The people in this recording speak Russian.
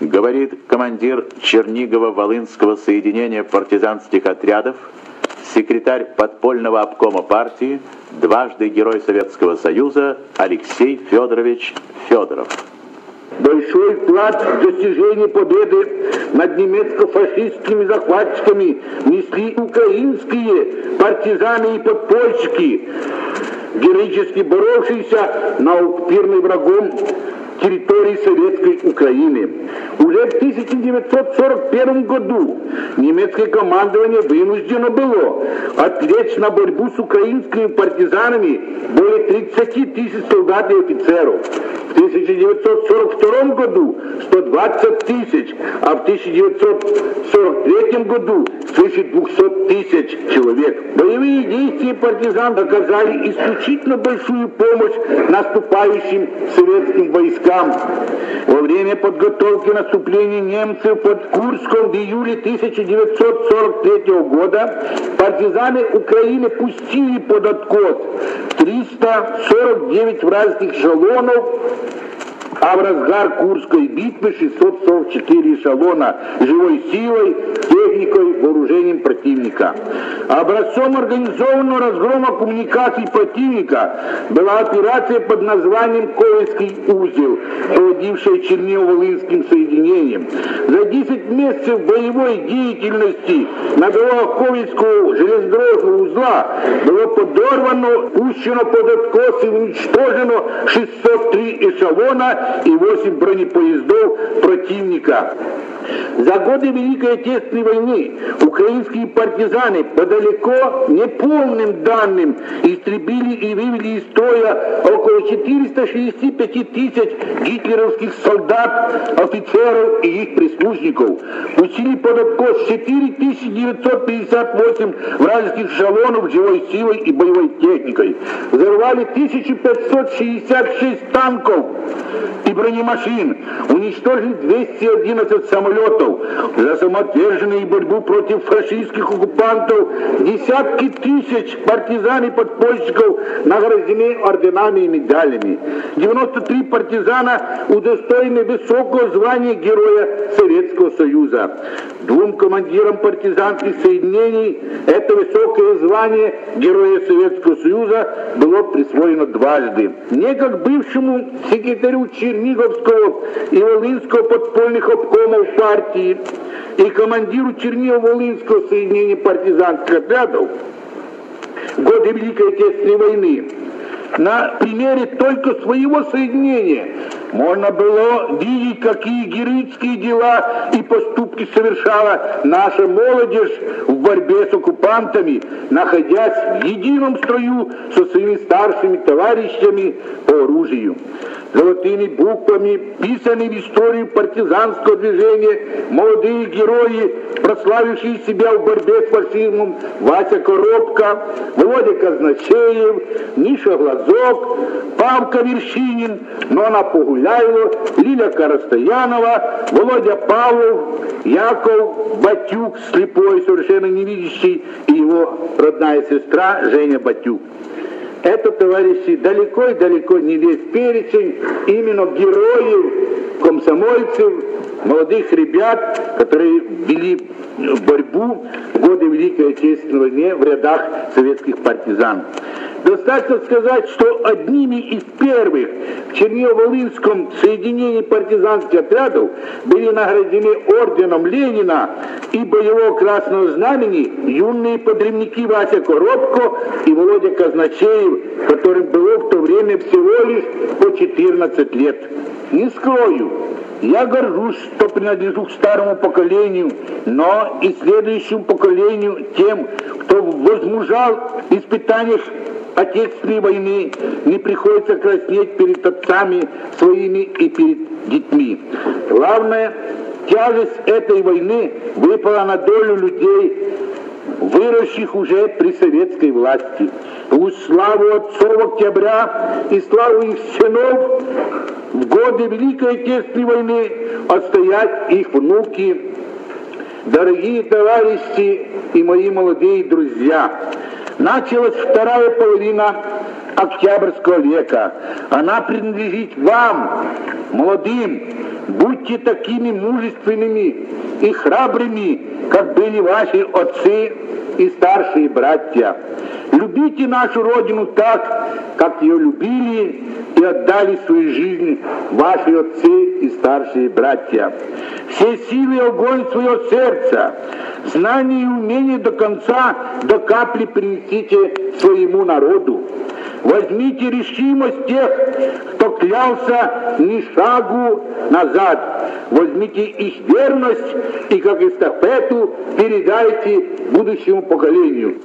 говорит командир Чернигова-Волынского соединения партизанских отрядов, секретарь подпольного обкома партии, дважды Герой Советского Союза Алексей Федорович Федоров. Большой вклад в достижение победы над немецко-фашистскими захватчиками несли украинские партизаны и подпольщики, героически боровшиеся на оккупированной врагом территории Советской Украины. Уже в 1941 году немецкое командование вынуждено было отвлечь на борьбу с украинскими партизанами более 30 тысяч солдат и офицеров. В 1942 году 120 тысяч, а в 1943 году свыше 200 тысяч человек. Боевые действия партизан оказали исключительно большую помощь наступающим советским войскам. Во время подготовки наступления немцев под Курском в июле 1943 года партизаны Украины пустили под откос 349 вражеских эшелонов а в разгар Курской битвы 644 эшелона живой силой, техникой, вооружением противника. Образцом организованного разгрома коммуникаций противника была операция под названием Ковальский узел, проводившая Чернево-Волынским соединением. За 10 месяцев боевой деятельности на дорогах Ковальского железнодорожного узла было подорвано, пущено под откос и уничтожено 603 эшелона и 8 бронепоездов противника. За годы Великой Отечественной войны украинские партизаны по далеко неполным данным истребили и вывели из строя около 465 тысяч гитлеровских солдат, офицеров и их прислужников. Пустили под откос 4958 вражеских эшелонов живой силой и боевой техникой. Взорвали 1566 танков и бронемашин, уничтожили 211 самолетов, за самоотверженную борьбу против фашистских оккупантов десятки тысяч партизан и подпольщиков награждены орденами и медалями. 93 партизана удостоены высокого звания Героя Советского Союза. Двум командирам партизанских соединений это высокое звание Героя Советского Союза было присвоено дважды. Мне, как бывшему секретарю Черниговского и Волынского подпольных обкомов партии и командиру Чернигово-Волынского соединения партизанских отрядов в годы Великой Отечественной войны на примере только своего соединения можно было видеть, какие героические дела и поступки совершала наша молодежь в борьбе с оккупантами, находясь в едином строю со своими старшими товарищами по оружию. Золотыми буквами писаны в историю партизанского движения молодые герои, прославившие себя в борьбе с фашизмом Вася Коробка, Володя Казначеев, Миша Глазок, Павка Вершинин, Нона Погуляйло, Лиля Карастоянова, Володя Павлов, Яков Батюк, слепой, совершенно невидящий, и его родная сестра Женя Батюк. Это, товарищи, далеко и далеко не весь перечень именно героев, комсомольцев, молодых ребят, которые вели борьбу в годы Великой Отечественной войны в рядах советских партизан. Достаточно сказать, что одними из первых в Чернигово-Волынском соединении партизанских отрядов были награждены орденом Ленина и боевого красного знамени юные подрывники Вася Коробко и Володя Казначеев, которым было в то время всего лишь по 14 лет. Не скрою, я горжусь, что принадлежу к старому поколению, но и следующему поколению тем, кто возмужал в испытаниях Отечественной войны не приходится краснеть перед отцами своими и перед детьми. Главное, тяжесть этой войны выпала на долю людей, выросших уже при советской власти. Пусть славу отцов октября и славу их сынов в годы Великой Отечественной войны отстоят их внуки. Дорогие товарищи и мои молодые друзья, началась вторая половина Октябрьского века. Она принадлежит вам, молодым, Будьте такими мужественными и храбрыми, как были ваши отцы и старшие братья. Любите нашу Родину так, как ее любили и отдали свою жизнь ваши отцы и старшие братья. Все силы и огонь своего сердца, знание и умение до конца, до капли принесите своему народу. Возьмите решимость тех, кто клялся ни шагу назад. Возьмите их верность и как эстафету передайте будущему поколению.